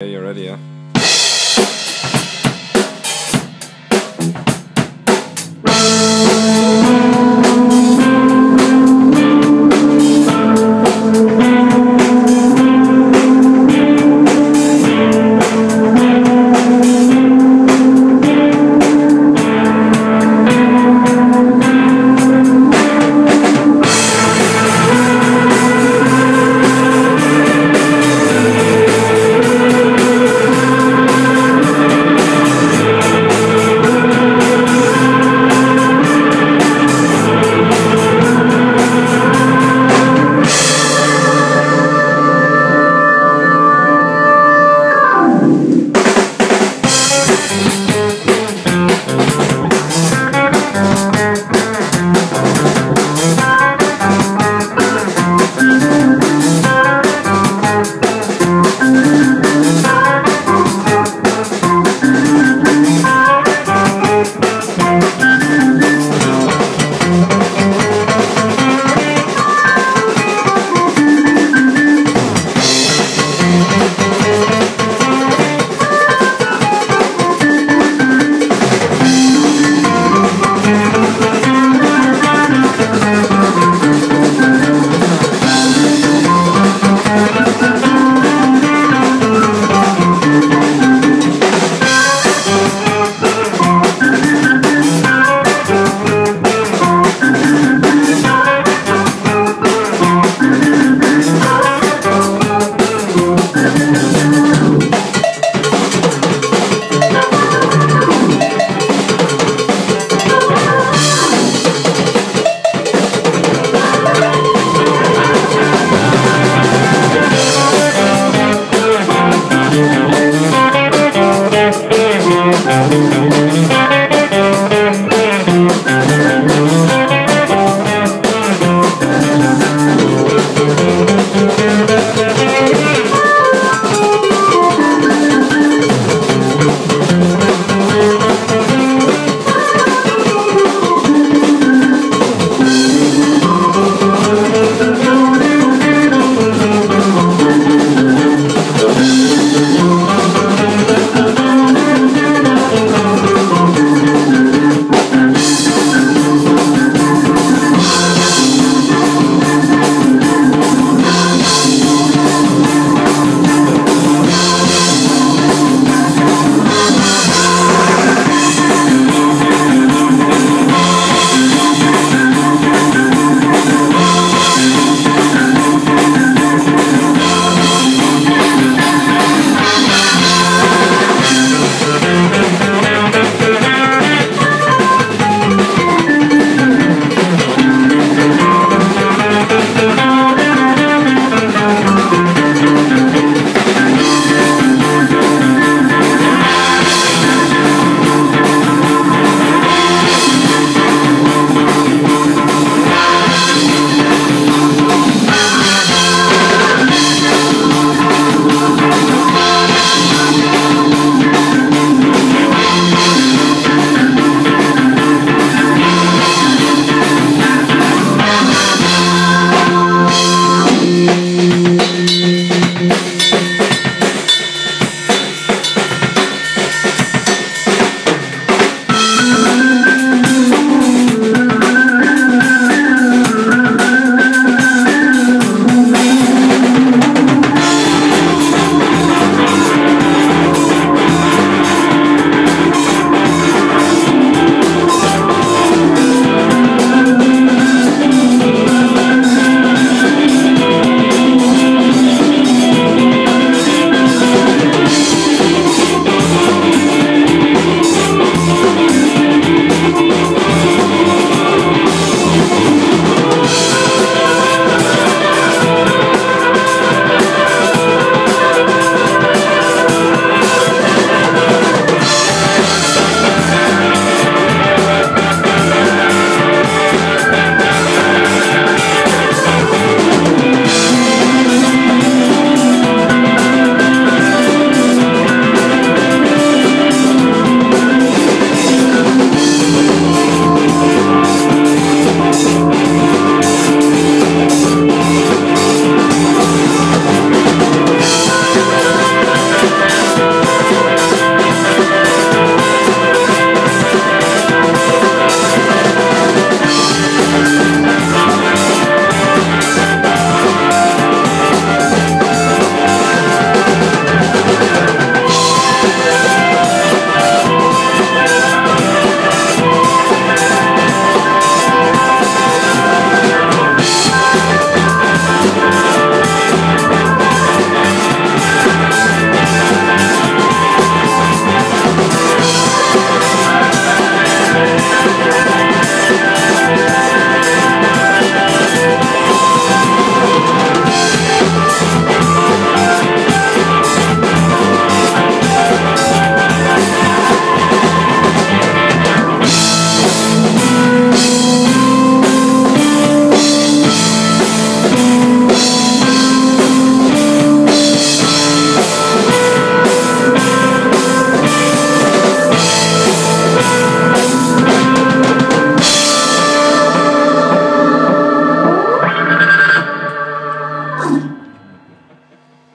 Yeah, you're ready, yeah?